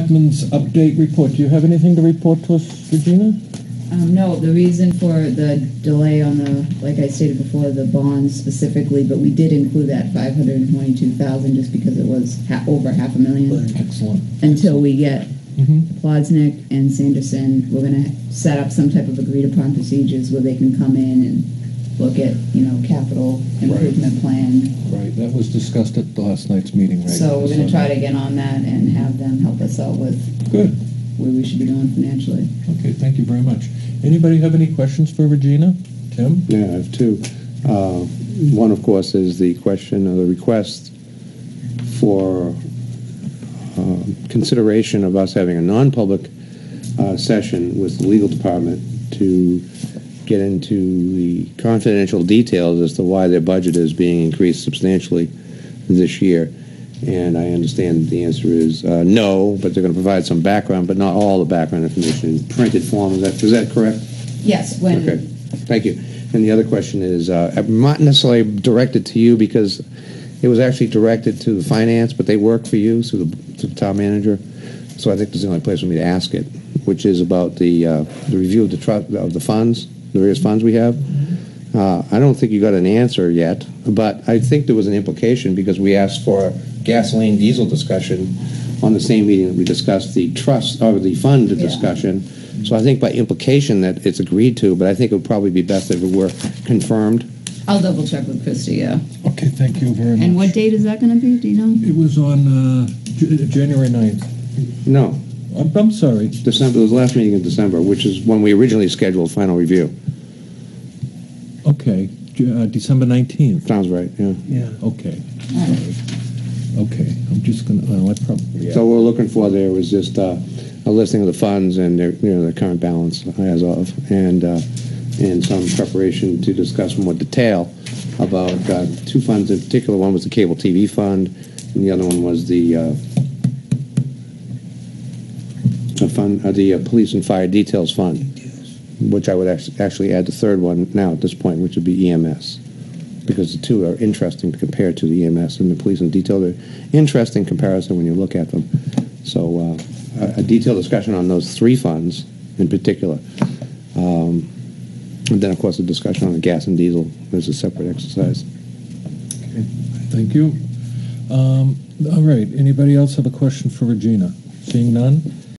Selectmen's update report. Do you have anything to report to us, Regina? Um, no, the reason for the delay on the, like I stated before, the bonds specifically, but we did include that five hundred and twenty-two thousand just because it was ha- over half a million. Excellent. Until we get Mhm. Plodzik and Sanderson, we're gonna set up some type of agreed upon procedures where they can come in and look at, you know, capital improvement plan. Right, that was discussed at the last night's meeting, right? So we're gonna try to get on that and have them help us out with Good. where we should be going financially. Okay, thank you very much. Anybody have any questions for Regina? Tim? Yeah, I have two. Uh, One, of course, is the question of the request for um, consideration of us having a non-public uh, session with the legal department to get into the confidential details as to why their budget is being increased substantially this year. And I understand the answer is uh, no, but they're going to provide some background, but not all the background information in printed form. Is that, is that correct? Yes, when. Okay, thank you. And the other question is, uh, not necessarily directed to you because it was actually directed to the finance, but they work for you, so the, to the town manager. So I think this is the only place for me to ask it, which is about the, uh, the review of the of the funds, the various funds we have. Uh, I don't think you got an answer yet, but I think there was an implication because we asked for a gasoline diesel discussion on the same meeting that we discussed the trust, or the fund Yeah. discussion. So I think by implication that it's agreed to, but I think it would probably be best if it were confirmed. I'll double check with Christie, yeah. Okay, thank you very much. And what date is that gonna be, do you know? It was on uh, J- January 9th. No, I'm, I'm sorry. December, it was the last meeting in December, which is when we originally scheduled final review. Okay, J- uh, December 19th. Sounds right, yeah. Yeah. Okay, All right. okay. I'm just gonna, oh, I probably, So what we're looking for there was just uh, a listing of the funds and their, you know, their current balance as of, and, uh, and some preparation to discuss more detail about uh, two funds in particular. One was the cable TV fund, and the other one was the, uh, fund, uh, the uh, police and fire details fund, which I would act- actually add the third one now at this point, which would be EMS. Because the two are interesting to compare to the EMS and the police and detail. They're interesting comparison when you look at them. So uh, a, a detailed discussion on those three funds in particular. Um, and then, of course, the discussion on the gas and diesel is a separate exercise. Okay. thank you. Um, all right, anybody else have a question for Regina? Seeing none?